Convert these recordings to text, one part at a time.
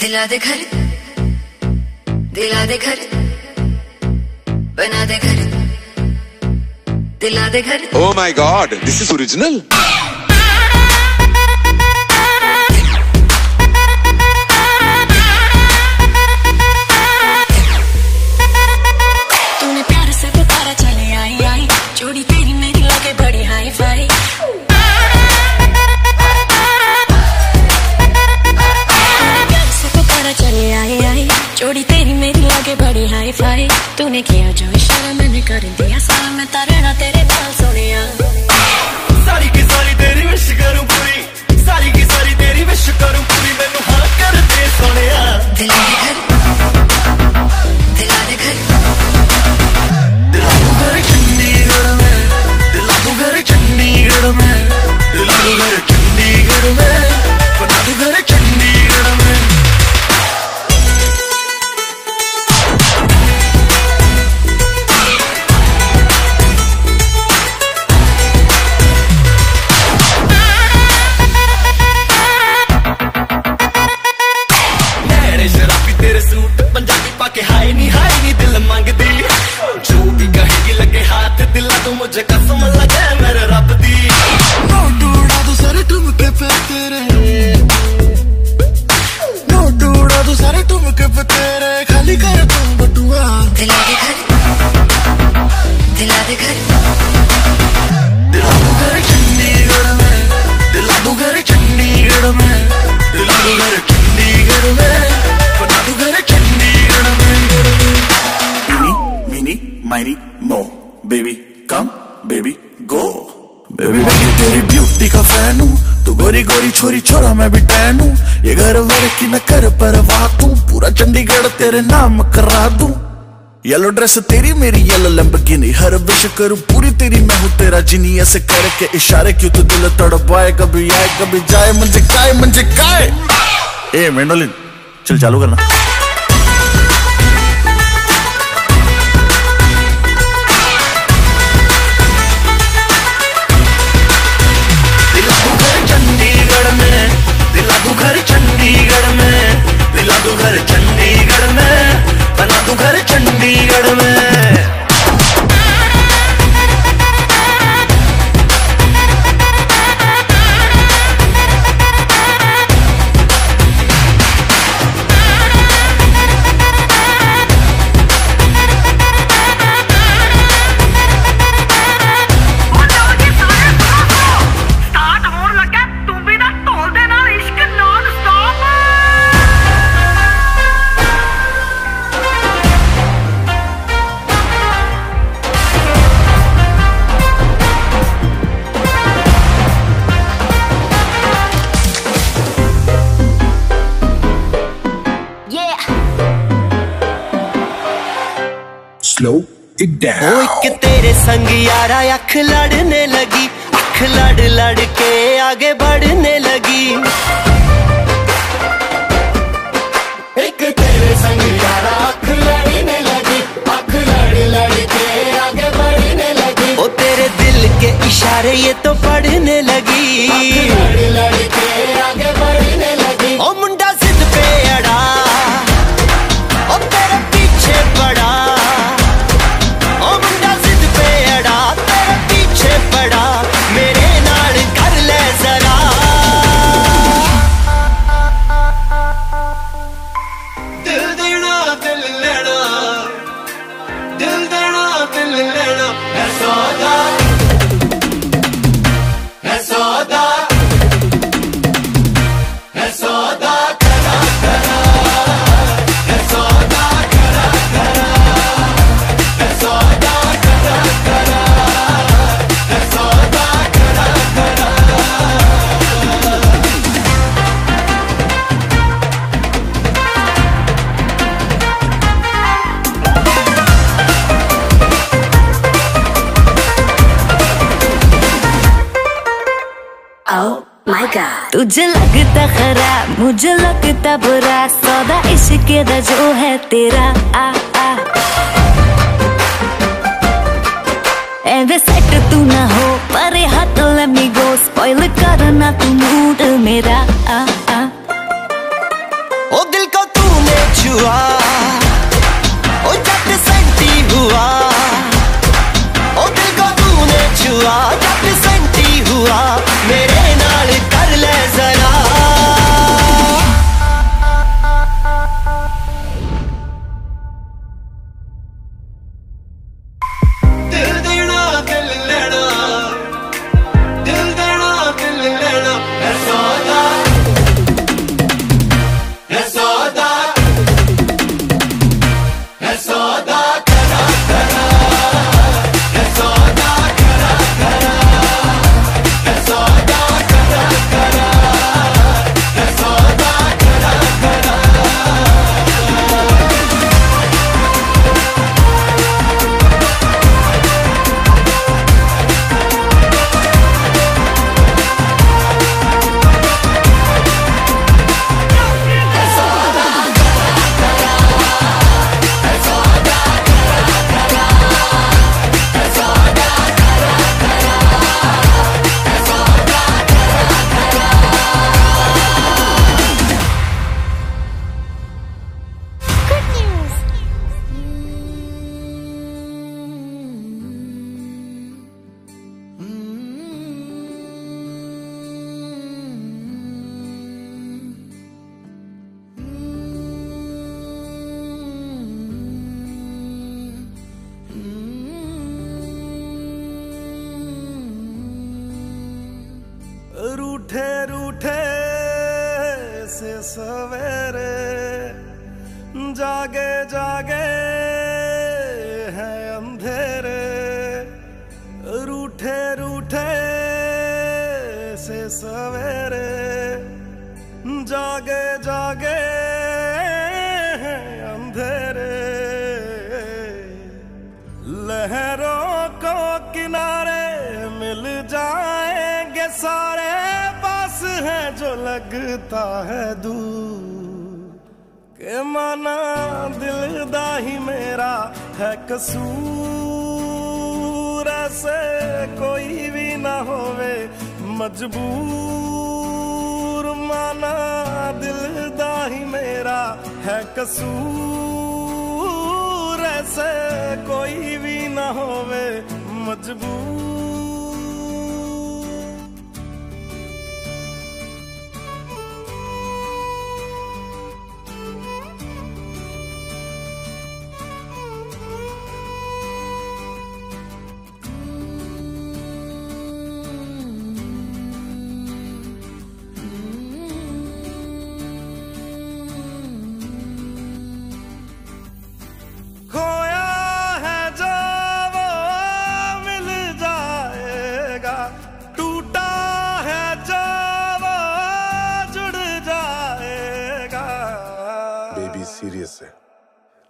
दिला दे घर दिला दे घर बना दे घर दिला दे घर Oh my god, this is original. किया जो इशारा मैंने कर दिया सारा मैं तारे ना तेरे mini, miny, mo Baby, come, baby, go. मैं तेरी ब्यूटी का फ़ैन हूँ। तू गोरी गोरी छोरी छोरा मैं भी टैन हूँ। ये घर वर की न कर परवाह तू पूरा चंडीगढ़ तेरे नाम करा दूँ। येलो ड्रेस तेरी मेरी येलो लंबगिनी हर विश करूँ पूरी तेरी मैं हूँ तेरा जिनी ऐसे करके इशारे क्यों तू दिल तड़पाए? कभी आए कभी जाए मंजे काय मंजे काय ए मेंडोलिन चल चालू करना। Down. ओ एक तेरे संग यारा अख लड़ने लगी अख लड़ लड़ के आगे बढ़ने लगी एक तेरे संग यारा लगता खराब मुझे लगता बुरा। सौदा इश्क दा जो है तेरा। आ आ। एंड सेट तू ना हो, परे हाथ लेट मी गो। स्पॉइल करना तू मूड मेरा। आ आ। ओ दिल को जागे जागे हैं अंधेरे। रूठे रूठे से सवेरे जागे जागे हैं अंधेरे। लहरों को किनारे मिल जाएँगे पास है जो लगता है दूर। के माना दिल दा ही मेरा है कसूर। ऐसे कोई भी ना होवे मजबूर। माना दिल दा ही मेरा है कसूर। ऐसे कोई भी ना होवे मजबूर।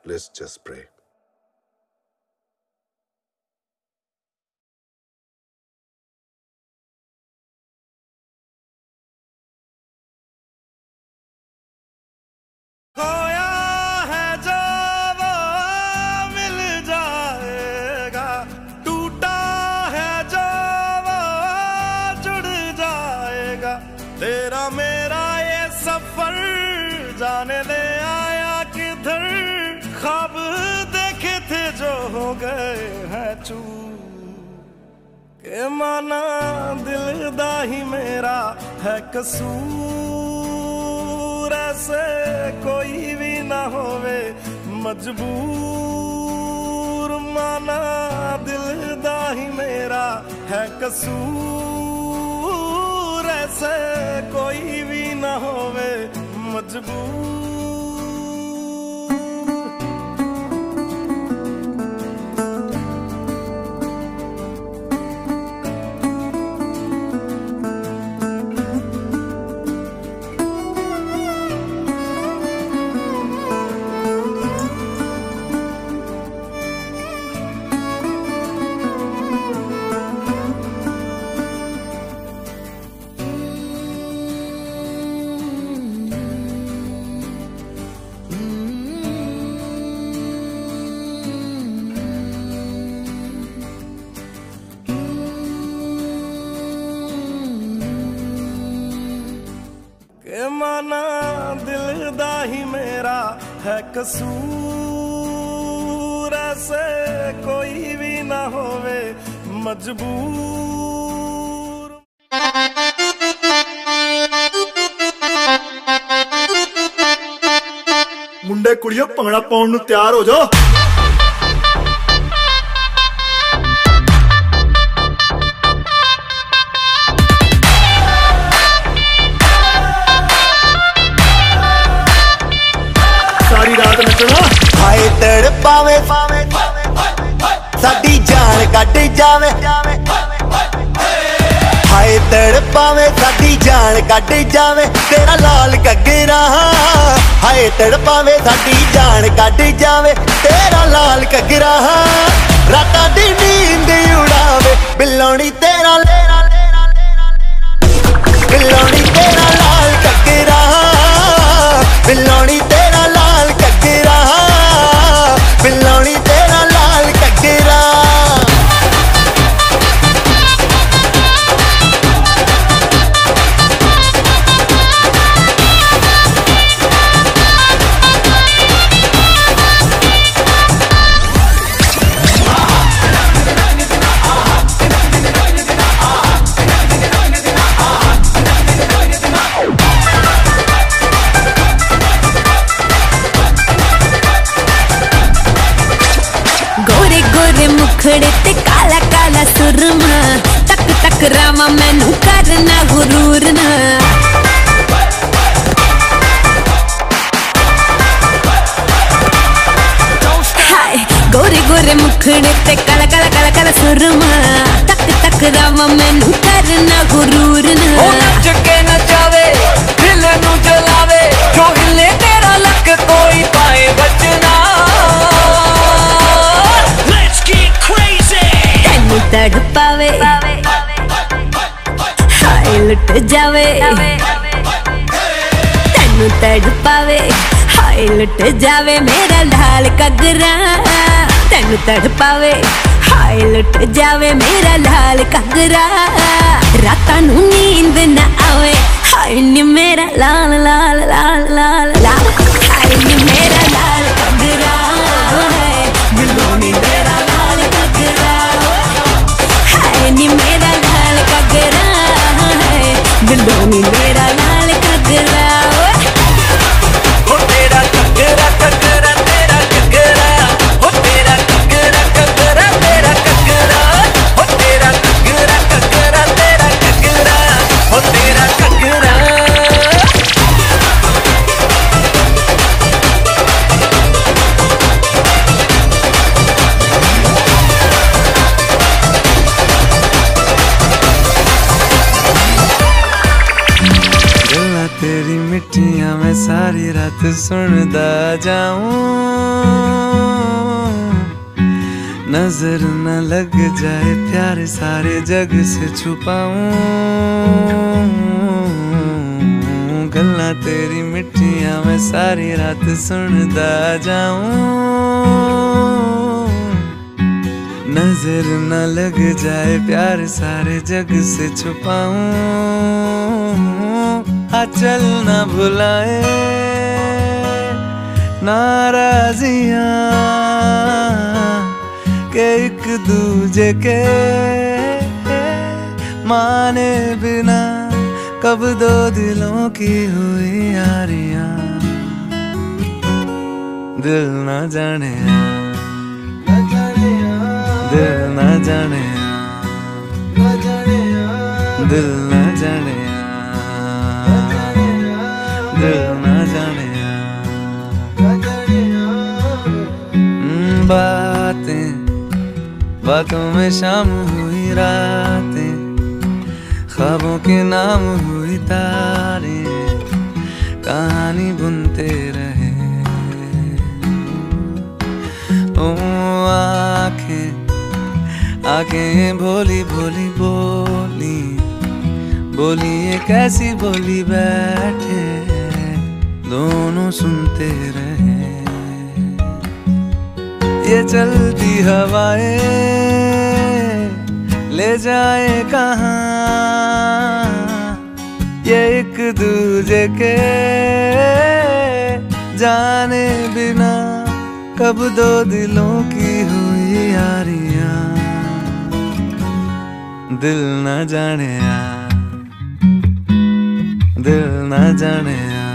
Let's just pray. खोया के माना दिल दा ही मेरा है कसूर ऐसे कोई भी ना होवे मजबूर माना दिल दा ही मेरा है कसूर ऐसे कोई भी ना होवे मजबूर ਕਸੂਰ ਐਸੇ ਕੋਈ ਵੀ ਨਾ ਹੋਵੇ, ਮਜਬੂਰ। ਮੁੰਡੇ ਕੁੜੀਓ, ਭੰਗੜਾ ਪਾਉਣ ਨੂੰ ਤਿਆਰ ਹੋ ਜਾਓ। ਪਾਵੇ ਸਾਡੀ ਜਾਨ ਕੱਢ ਜਾਵੇ, ਤੇਰਾ ਲਾਲ ਘੱਗਰਾ। ਹਾਏ ਤੜ ਸਾਡੀ ਜਾਨ ਕੱਢ ਜਾਵੇ, ਤੇਰਾ ਲਾਲ ਘੱਗਰਾ। ਰਾਤਾਂ ਦੀ ਨੀਂਦ ਉਡਾਵੇ, ਬਿੱਲੋਣੀ ਤੇਰਾ ਲੇਰਾ ਲੇਰਾ ਬਿੱਲੋਣੀ ਤੇਰਾ ਲਾਲ ਘੱਗਰਾ। ਬਿੱਲੋਣੀ ਤੇ ਕਲ ਕਲ ਕਲ ਕਲ ਸੁਰਮਾ ਤੱਕ ਤੱਕ ਰਾਵਾਂ ਮੈਨੂੰ ਕਰਨਾ ਗੁਰੂਰ ਨਾ ਉਹ ਨੱਚ ਕੇ ਨਚਾਵੇ ਦਿਲ ਨੂੰ ਜਲਾਵੇ ਜੋ ਹਿੱਲੇ ਤੇਰਾ ਲੱਕ ਕੋਈ ਪਾਏ ਬਚਨਾ ਲੈਟਸ ਗੈਟ ਕ੍ਰੇਜ਼ੀ ਤੈਨੂੰ ਤੜ ਹਾਏ ਲੁੱਟ ਜਾਵੇ ਤੈਨੂੰ ਤੜ ਹਾਏ ਲੁੱਟ ਜਾਵੇ ਮੇਰਾ ਲਾਲ ਕਗਰਾ तेन तड़पावे हाय लुट जावे मेरा लाल कागरा। रात नींद सुनदा जाऊँ। नज़र न लग जाए प्यार सारे जग से छुपाऊं। गल्ला तेरी मिठिया मैं सारी रात सुनदा जाऊँ। नज़र न लग जाए प्यार सारे जग से छुपाऊं। आ चल न भुलाए। नाराजियाँ के एक दूजे के माने बिना कब दो दिलों की हुई यारियाँ। दिल न जाने दिल न जाने दिल न जाने बातों में शाम हुई रातें, ख्वाबों के नाम हुई तारे, कहानी बुनते रहे। ओ आँखें आँखें भोली भोली बोली बोली ये कैसी बोली बैठे, दोनों सुनते रहे। ये चलती हवाएँ जाए कहाँ? ये एक दूजे के जाने बिना कब दो दिलों की हुई यारिया? दिल न जाने आ, दिल न जाने आ,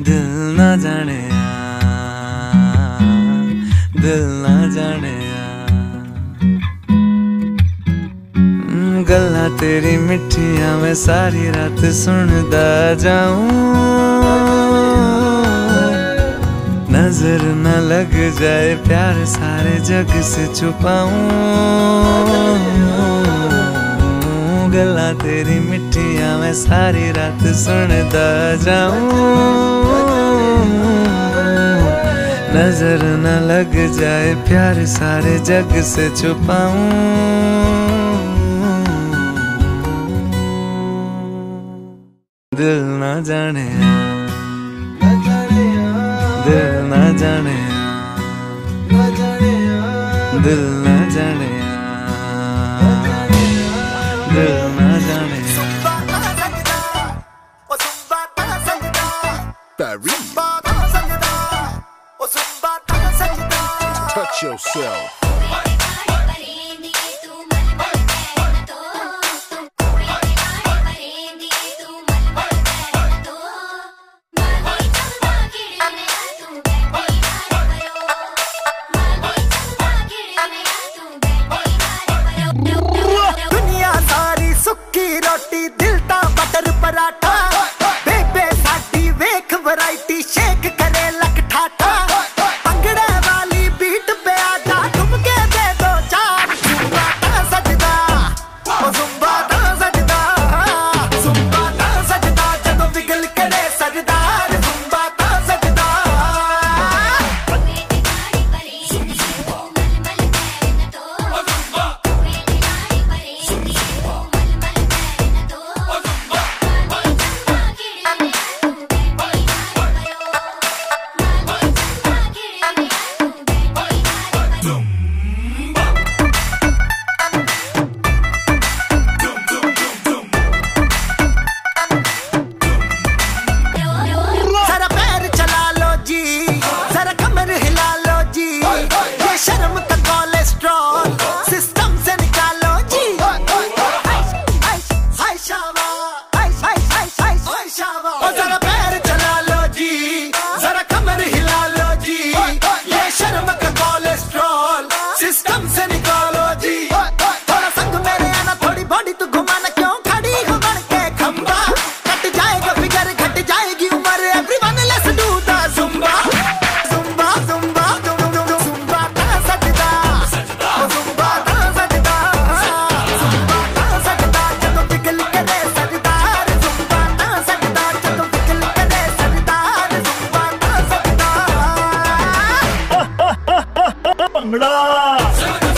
दिल न जाने आ, दिल न जाने गल्ला तेरी मिठियाँ मैं सारी रात सुनदा जाऊँ। नज़र न लग जाए प्यार सारे जग से छुपाऊं। गल्ला तेरी मिठियाँ मैं सारी रात सुनदा जाऊँ। नज़र न लग जाए प्यार सारे जग से छुपाऊं। दिल न जाने दिल न जाने दिल न जाने दिल न जाने Paris. Touch yourself. Ah.